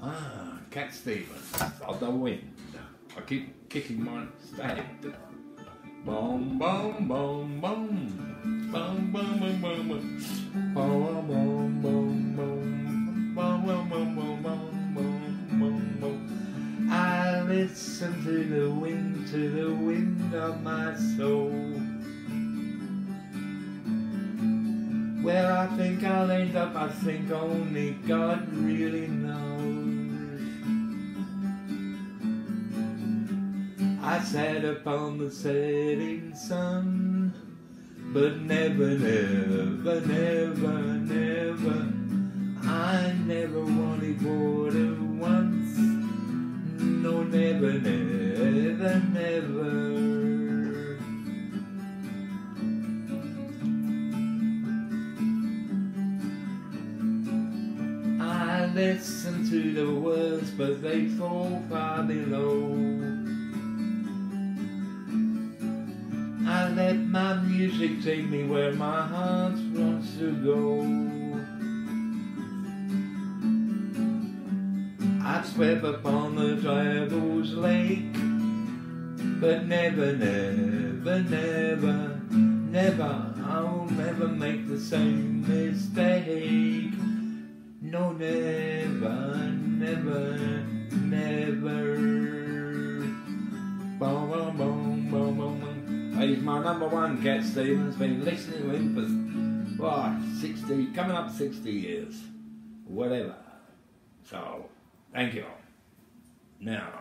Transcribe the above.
Ah, Cat Stevens, of the wind. I keep kicking my stag. Boom, boom, boom, boom. Boom, boom, boom, boom, boom. Boom, boom, boom, boom. Boom, boom, boom, boom, boom, boom, boom, boom. I listen to the wind, to the wind of my soul. Where I think I'll end up, I think only God really knows. I sat upon the setting sun, but never, never, never, never, I never wanted water once. No, never, never, never. I listen to the words, but they fall far below. Let my music take me where my heart wants to go. I've swept upon the Devil's Lake, but never, never, never, never, I'll never make the same mistake. No, never, never. He's my number one Cat Stevens. Been listening to him for oh, 60, coming up 60 years. Whatever. So, thank you. All. Now.